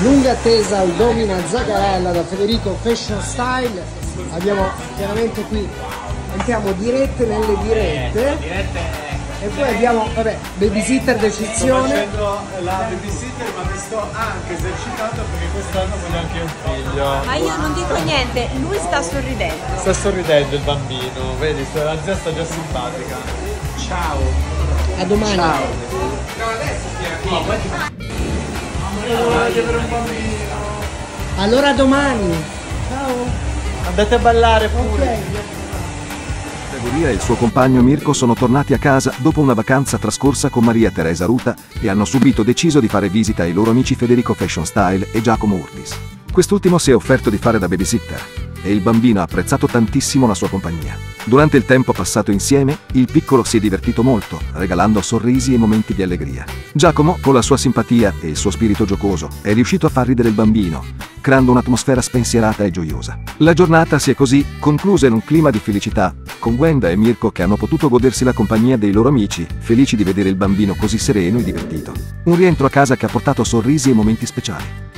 lunga attesa al Domina Zagarella da Federico Fashion Style. Abbiamo chiaramente qui, entriamo dirette nelle dirette. E poi abbiamo, vabbè, babysitter d'eccezione. facendo la babysitter ma mi sto anche esercitando perché quest'anno voglio anche un figlio. Ma io non dico niente, lui sta sorridendo. Sta sorridendo il bambino, vedi, la zia sta già simpatica. Ciao. A domani. Ciao. Avere un bambino. Allora domani. Ciao. Andate a ballare pure. Ok. Gregoria e il suo compagno Mirko sono tornati a casa dopo una vacanza trascorsa con Maria Teresa Ruta e hanno subito deciso di fare visita ai loro amici Federico Fashion Style e Giacomo Urtis. Quest'ultimo si è offerto di fare da babysitter e il bambino ha apprezzato tantissimo la sua compagnia. Durante il tempo passato insieme, il piccolo si è divertito molto, regalando sorrisi e momenti di allegria. Giacomo, con la sua simpatia e il suo spirito giocoso, è riuscito a far ridere il bambino, creando un'atmosfera spensierata e gioiosa. La giornata si è così conclusa in un clima di felicità, con Gwenda e Mirko che hanno potuto godersi la compagnia dei loro amici, felici di vedere il bambino così sereno e divertito. Un rientro a casa che ha portato sorrisi e momenti speciali.